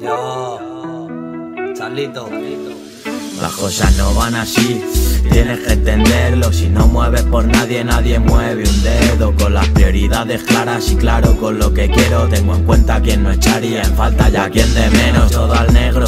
Yo, Charlito. Las cosas no van así, tienes que entenderlo. Si no mueves por nadie, nadie mueve un dedo. Con las prioridades claras y claro con lo que quiero. Tengo en cuenta quién no echaría en falta ya quien de menos. Todo al negro.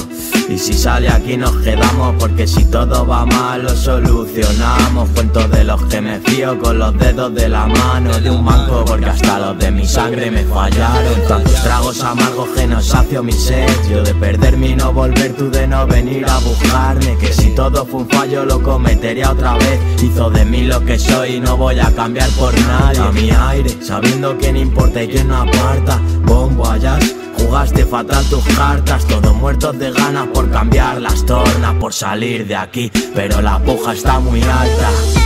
Y si sale aquí nos quedamos porque si todo va mal lo solucionamos Cuento de los que me fío con los dedos de la mano de un banco Porque hasta los de mi sangre me fallaron. Tantos tragos amargos que no sacio mi sed. Yo de perderme y no volver, tú de no venir a buscarme. Que si todo fue un fallo lo cometería otra vez. Hizo de mí lo que soy y no voy a cambiar por nadie. A mi aire, sabiendo quién importa y quién no aparta. Bombo allá Jugaste fatal tus cartas, todos muertos de ganas por cambiar las tornas, por salir de aquí, pero la puja está muy alta.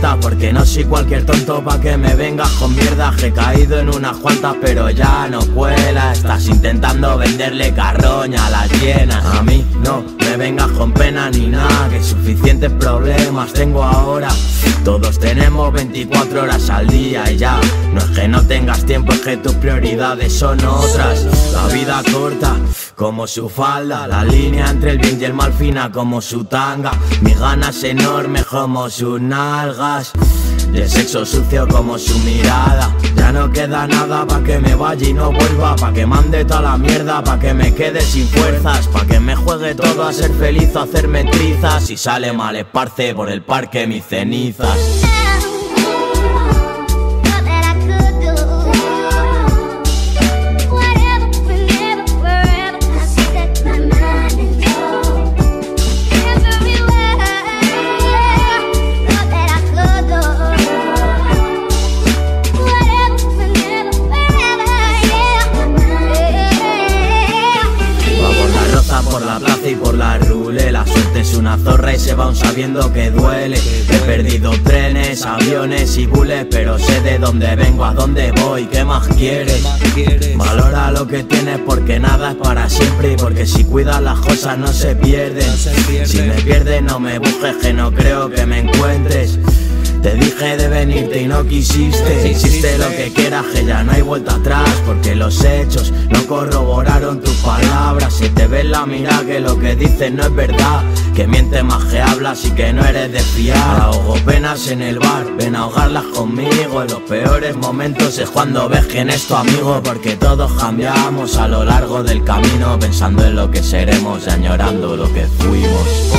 Porque no soy cualquier tonto pa' que me vengas con mierda. He caído en unas cuantas pero ya no cuela. Estás intentando venderle carroña a las llenas A mí no me vengas con pena ni nada Que suficientes problemas tengo ahora. Todos tenemos 24 horas al día y ya. No es que no tengas tiempo, es que tus prioridades son otras. La vida corta como su falda La línea entre el bien y el mal fina como su tanga. Mis ganas enormes como sus nalgas. El sexo sucio como su mirada. Ya no queda nada pa' que me vaya y no vuelva. Pa' que mande toda la mierda, pa' que me quede sin fuerzas. Pa' que me juegue todo a ser feliz o hacerme trizas. Si sale mal esparce por el parque mis cenizas es una zorra y se va aún sabiendo que duele. He perdido trenes, aviones y bules Pero sé de dónde vengo, a dónde voy, ¿qué más quieres? Valora lo que tienes porque nada es para siempre Y porque si cuidas las cosas no se pierden. Si me pierdes no me busques que no creo que me encuentres. Te dije de venirte y no quisiste. Hiciste lo que quieras que ya no hay vuelta atrás Porque los hechos no corroboraron tus palabras. Se te ve en la mira que lo que dices no es verdad. Que mientes más que hablas y que no eres de fiar. Ahogo penas en el bar, ven a ahogarlas conmigo. Los peores momentos es cuando ves quién es tu amigo Porque todos cambiamos a lo largo del camino Pensando en lo que seremos y añorando lo que fuimos.